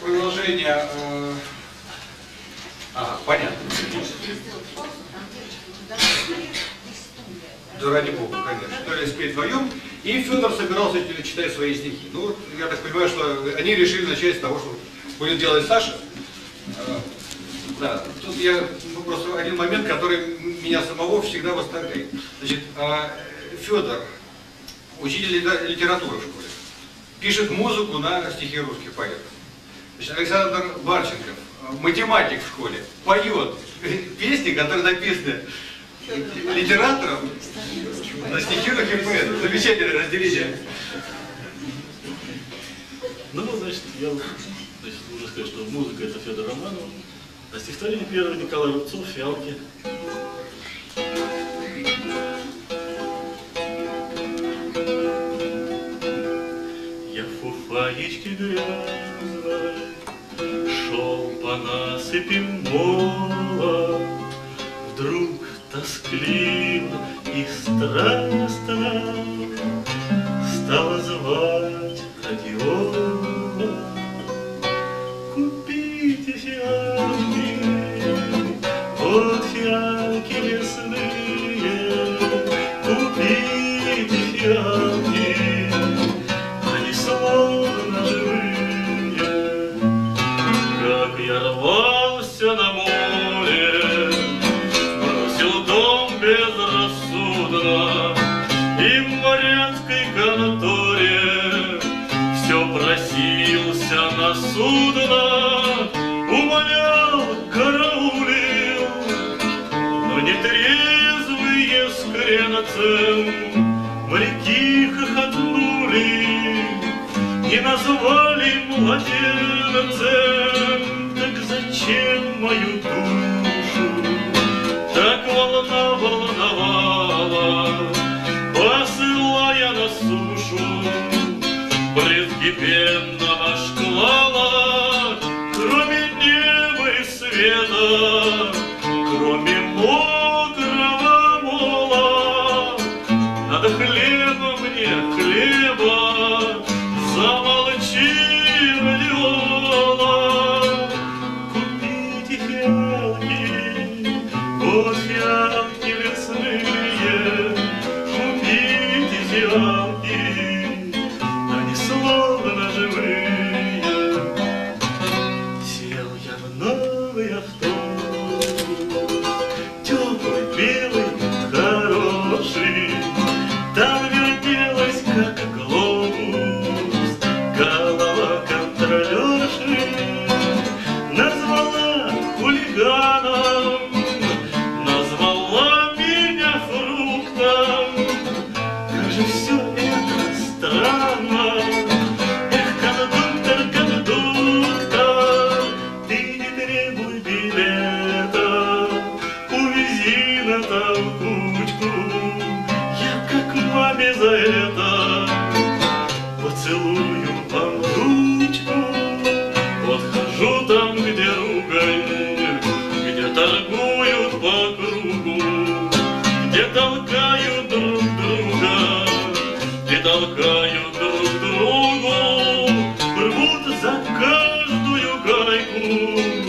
Продолжение. Э... Ага, понятно. Да ради бога, конечно. Стали спеть вдвоем. И Федор собирался читать свои стихи. Ну, я так понимаю, что они решили начать с того, что будет делать Саша. Э, да, тут я ну, просто один момент, который меня самого всегда восторгает. Значит, э, Федор, учитель литературы в школе, пишет музыку на стихи русских поэтов. Значит, Александр Барченков, математик в школе, поет песни, которые написаны литератором на стихи русских поэтов. Замечательное разделение. Ну, значит, я значит, нужно сказать, что музыка это Федор Романов, а стихотворение первое Николай Рубцов, «Фиалки». Я фуфаечки грязной по насыпи мола Вдруг тоскливо и страстно просился на судно, умолял, караулил, но нетрезвые с креноцем Моряки хохотнули, не назвали младенцем, так зачем мою душу так волна волновала, посылая на сушу брызги пенного шквала, кроме неба и света, кроме мокрого мола. Надо хлеба мне, хлеба, замолчи, за это поцелую вам ручку. Вот хожу там, где ругань, где торгуют по кругу, где толкают друг друга, и толкают друг другу, рвут за каждую гайку.